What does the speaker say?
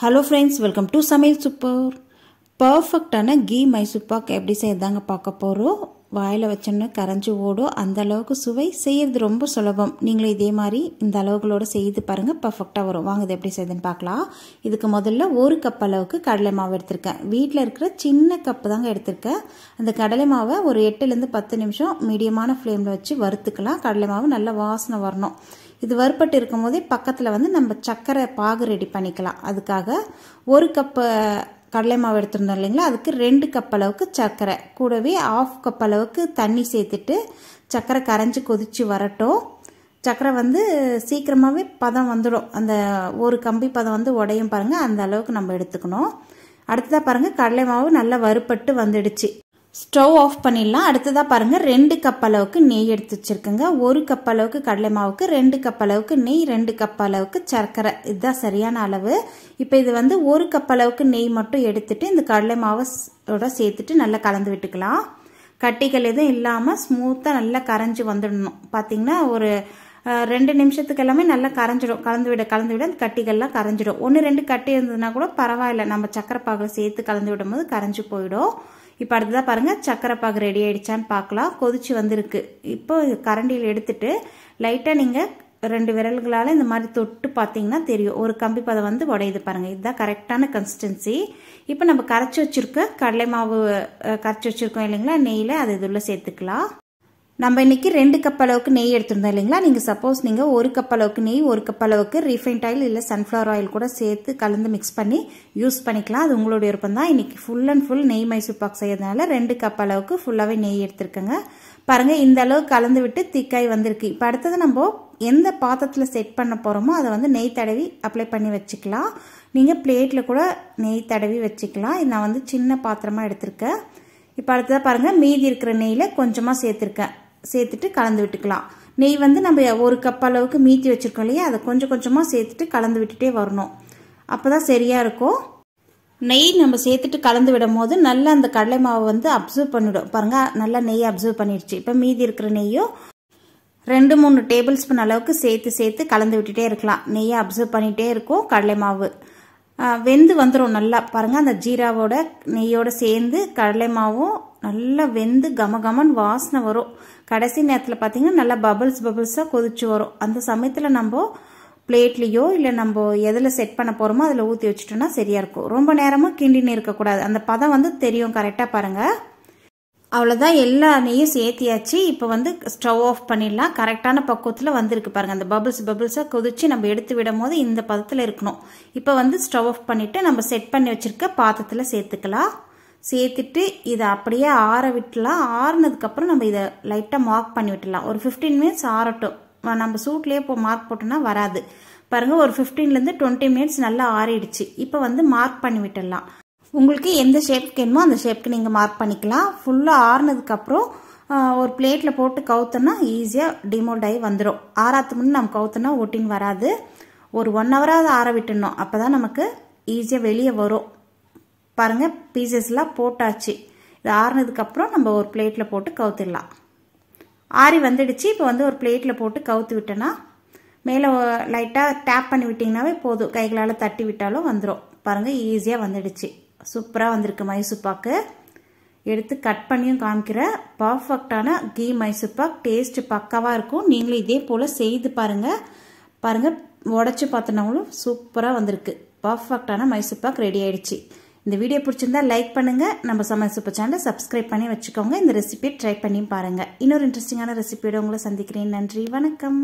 Hello friends welcome to சமையல் super பர்ஃபெக்டான கீ மைசூர் பாக் எப்படி செய்யறதாங்க பார்க்க போகிறோம் வாயில் வச்சோன்னே கரைஞ்சி ஓடும். அந்த அளவுக்கு சுவை செய்கிறது ரொம்ப சுலபம். நீங்களும் இதே மாதிரி இந்த அளவுகளோடு செய்து பாருங்கள் பர்ஃபெக்டாக வரும். வாங்க இது எப்படி செய்யுதுன்னு பார்க்கலாம். இதுக்கு முதல்ல ஒரு கப் அளவுக்கு கடலை மாவு எடுத்திருக்கேன். வீட்டில் இருக்கிற சின்ன கப்பு தாங்க எடுத்திருக்கேன். அந்த கடலை மாவை ஒரு எட்டுலேருந்து பத்து நிமிஷம் மீடியமான ஃப்ளேமில் வச்சு வறுத்துக்கலாம். கடலை மாவு நல்லா வாசனை வரணும். இது வறுப்பட்டு இருக்கும் போதே பக்கத்தில் வந்து நம்ம சர்க்கரை பாகு ரெடி பண்ணிக்கலாம். அதுக்காக ஒரு கப்பு கடலை மாவு எடுத்துருந்தோம் இல்லைங்களா? அதுக்கு ரெண்டு கப் அளவுக்கு சர்க்கரை. கூடவே ஆஃப் கப் அளவுக்கு தண்ணி சேர்த்துட்டு சர்க்கரை கரைஞ்சி கொதித்து வரட்டும். சர்க்கரை வந்து சீக்கிரமாகவே பதம் வந்துடும். அந்த ஒரு கம்பி பதம் வந்து உடையும் பாருங்கள் அந்த அளவுக்கு நம்ம எடுத்துக்கணும். அடுத்ததாக பாருங்கள் கடலை மாவு நல்லா வறுப்பட்டு வந்துடுச்சு. ஸ்டவ் ஆஃப் பண்ணிடலாம். அடுத்ததாக பாருங்கள் ரெண்டு கப் அளவுக்கு நெய் எடுத்து வச்சுருக்கேங்க. ஒரு கப் அளவுக்கு கடலை மாவுக்கு ரெண்டு கப் அளவுக்கு நெய் ரெண்டு கப் அளவுக்கு சர்க்கரை. இதுதான் சரியான அளவு. இப்போ இது வந்து ஒரு கப் அளவுக்கு நெய் மட்டும் எடுத்துட்டு இந்த கடலை மாவோட சேர்த்துட்டு நல்லா கலந்து விட்டுக்கலாம். கட்டிகள் எதுவும் இல்லாமல் ஸ்மூத்தாக நல்லா கரைஞ்சி வந்துடணும். பார்த்தீங்கன்னா ஒரு ரெண்டு நிமிஷத்துக்கு எல்லாமே நல்லா கரைஞ்சிடும். கலந்து விட கலந்து விட அந்த கட்டிகள்லாம் கரைஞ்சிடும். ஒன்று ரெண்டு கட்டி இருந்ததுன்னா கூட பரவாயில்ல. நம்ம சக்கரை பாகில் சேர்த்து கலந்து விடும் போது கரைஞ்சி போயிடும். இப்போ அடுத்ததாக பாருங்கள் சக்கரை பாகு ரெடி ஆகிடுச்சான்னு பார்க்கலாம் கொதிச்சு வந்திருக்கு. இப்போ கரண்டியில் எடுத்துட்டு லைட்டாக நீங்கள் ரெண்டு விரல்களால் இந்த மாதிரி தொட்டு பார்த்தீங்கன்னா தெரியும். ஒரு கம்பி பதம் வந்து உடையுது பாருங்கள் இதுதான் கரெக்டான கன்சிஸ்டன்சி இப்போ நம்ம கரைச்சி வச்சுருக்க கடலை மாவு கரைச்சி வச்சுருக்கோம் இல்லைங்களா? நெய்யில் அது இதுள்ள சேர்த்துக்கலாம். நம்ம இன்றைக்கி ரெண்டு கப் அளவுக்கு நெய் எடுத்திருந்தோம் இல்லைங்களா? நீங்கள் சப்போஸ் நீங்கள் ஒரு கப் அளவுக்கு நெய் ஒரு கப் அளவுக்கு ரீஃபைண்ட் ஆயில் இல்லை சன்ஃப்ளவர் ஆயில் கூட சேர்த்து கலந்து மிக்ஸ் பண்ணி யூஸ் பண்ணிக்கலாம். அது உங்களுடைய விருப்பம் தான். இன்றைக்கி ஃபுல் அண்ட் ஃபுல் நெய் மைசூர் பாக் செய்யறதுனால ரெண்டு கப் அளவுக்கு ஃபுல்லாகவே நெய் எடுத்திருக்கேங்க. பாருங்கள் இந்த அளவு கலந்து விட்டு திக்காய் வந்திருக்கு. இப்போ அடுத்தது நம்ம எந்த பாத்திரத்தில் செட் பண்ண போகிறோமோ அதை வந்து நெய் தடவி அப்ளை பண்ணி வச்சுக்கலாம். நீங்கள் பிளேட்டில் கூட நெய் தடவி வச்சுக்கலாம். நான் வந்து சின்ன பாத்திரமாக எடுத்திருக்கேன். இப்போ அடுத்ததாக பாருங்கள் மீதி இருக்கிற நெய்யில் கொஞ்சமாக சேர்த்துருக்கேன். சேர்த்துட்டு கலந்து விட்டுக்கலாம். நெய் வந்து நம்ம ஒரு கப் அளவுக்கு மீத்தி வச்சுருக்கோம் இல்லையா? அதை கொஞ்சம் கொஞ்சமாக சேர்த்துட்டு கலந்து விட்டுட்டே வரணும். அப்போ தான் சரியாக இருக்கும். நெய் நம்ம சேர்த்துட்டு கலந்து விடும் போது நல்லா அந்த கடலை மாவு வந்து அப்சர்வ் பண்ணிவிடும் பாருங்கள் நல்லா நெய் அப்சர்வ் பண்ணிடுச்சு இப்போ மீதி இருக்கிற நெய்யும் ரெண்டு மூணு டேபிள் ஸ்பூன் அளவுக்கு சேர்த்து சேர்த்து கலந்து விட்டுட்டே இருக்கலாம். நெய்யை அப்சர்வ் பண்ணிகிட்டே இருக்கும் கடலை மாவு. வெந்து வந்துடும் நல்லா. பாருங்கள் அந்த ஜீராவோட நெய்யோடு சேர்ந்து கடலை மாவும் நல்லா வெந்து கமகமன் வாசனை வரும். கடைசி நேரத்தில் பார்த்தீங்கன்னா நல்லா பபுள்ஸ் பபுள்ஸாக கொதிச்சு வரும். அந்த சமயத்தில் நம்ம பிளேட்லேயோ இல்லை நம்ம எதில் செட் பண்ண போகிறோமோ அதில் ஊற்றி வச்சுட்டோம்னா சரியாக இருக்கும். ரொம்ப நேரமும் கிண்டின்னு இருக்கக்கூடாது அந்த பதம் வந்து தெரியும். கரெக்டாக பாருங்கள் அவ்வளோதான் எல்லா நெய்யும் சேர்த்தியாச்சு. இப்போ வந்து ஸ்டவ் ஆஃப் பண்ணிடலாம். கரெக்டான பக்குவத்தில் வந்திருக்கு பாருங்கள் அந்த பபுள்ஸ் பபுள்ஸாக கொதிச்சு நம்ம எடுத்து விடும் போது இந்த பதத்தில் இருக்கணும். இப்போ வந்து ஸ்டவ் ஆஃப் பண்ணிவிட்டு நம்ம செட் பண்ணி வச்சுருக்க பாத்திரத்தில் சேர்த்துக்கலாம். சேர்த்துட்டு இதை அப்படியே ஆற விட்டுலாம். ஆறுனதுக்கப்புறம் நம்ம இதை லைட்டாக மார்க் பண்ணி விட்டுலாம். ஒரு ஃபிஃப்டீன் மினிட்ஸ் ஆறட்டும். நம்ம சூட்லேயே இப்போ மார்க் போட்டோன்னா வராது. பாருங்கள் ஒரு ஃபிஃப்டீன்லேருந்து டுவெண்ட்டி மினிட்ஸ் நல்லா ஆறிடுச்சு. இப்போ வந்து மார்க் பண்ணி விட்டுடலாம். உங்களுக்கு எந்த ஷேப்க்கு வேணுமோ அந்த ஷேப்க்கு நீங்கள் மார்க் பண்ணிக்கலாம். ஃபுல்லாக ஆறுனதுக்கப்புறம் ஒரு பிளேட்டில் போட்டு கவுத்தோன்னா ஈஸியாக டிமோல்ட் ஆகி வந்துடும் ஆறாத்து முன்னே நம்ம கவுத்தோன்னா ஒட்டின்னு வராது. ஒரு ஒன் ஹவராவது ஆற விட்டுடணும். அப்போ தான் நமக்கு ஈஸியாக வெளியே வரும். பாருங்கள் பீசஸ்லாம் போட்டாச்சு. இது ஆறுனதுக்கப்புறம் நம்ம ஒரு பிளேட்டில் போட்டு கவுத்திடலாம். ஆறி வந்துடுச்சு இப்போ வந்து ஒரு பிளேட்டில் போட்டு கவுத்து விட்டோன்னா மேலே லைட்டாக டேப் பண்ணி விட்டிங்கனாவே போதும். கைகளால் தட்டி விட்டாலும் வந்துடும் பாருங்கள் ஈஸியாக வந்துடுச்சு. சூப்பராக வந்திருக்கு மைசூப்பாக்கு எடுத்து கட் பண்ணியும் காமிக்கிற பர்ஃபெக்டான கீ மைசூப்பாக் டேஸ்ட் பக்காவாக இருக்கும். நீங்களும் இதே போல் செய்து பாருங்கள் பாருங்கள் உடச்சி பார்த்தனவங்களும் சூப்பராக வந்திருக்கு. பர்ஃபெக்டான மைசூப்பாக் ரெடி ஆயிடுச்சு. இந்த வீடியோ பிடிச்சிருந்தா லைக் பண்ணுங்கள் நம்ம சமையல் சூப்பர் சேனலை சப்ஸ்கிரைப் பண்ணி வச்சுக்கோங்க. இந்த ரெசிபியை ட்ரை பண்ணி பாருங்கள் இன்னொரு இன்ட்ரெஸ்டிங்கான ரெசிபியோட உங்களை சந்திக்கிறேன். நன்றி. வணக்கம்.